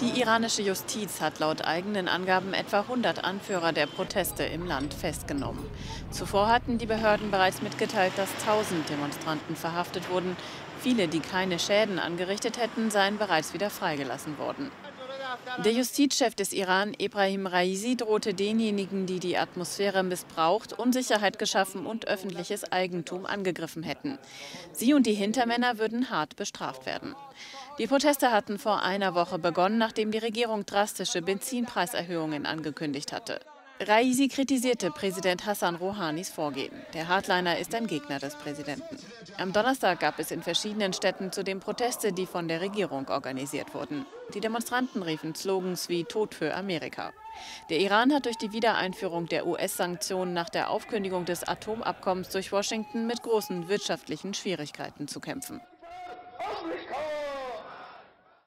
Die iranische Justiz hat laut eigenen Angaben etwa 100 Anführer der Proteste im Land festgenommen. Zuvor hatten die Behörden bereits mitgeteilt, dass 1000 Demonstranten verhaftet wurden. Viele, die keine Schäden angerichtet hätten, seien bereits wieder freigelassen worden. Der Justizchef des Iran, Ebrahim Raisi, drohte denjenigen, die die Atmosphäre missbraucht, Unsicherheit geschaffen und öffentliches Eigentum angegriffen hätten. Sie und die Hintermänner würden hart bestraft werden. Die Proteste hatten vor einer Woche begonnen, nachdem die Regierung drastische Benzinpreiserhöhungen angekündigt hatte. Raisi kritisierte Präsident Hassan Rouhanis Vorgehen. Der Hardliner ist ein Gegner des Präsidenten. Am Donnerstag gab es in verschiedenen Städten zudem Proteste, die von der Regierung organisiert wurden. Die Demonstranten riefen Slogans wie Tod für Amerika. Der Iran hat durch die Wiedereinführung der US-Sanktionen nach der Aufkündigung des Atomabkommens durch Washington mit großen wirtschaftlichen Schwierigkeiten zu kämpfen.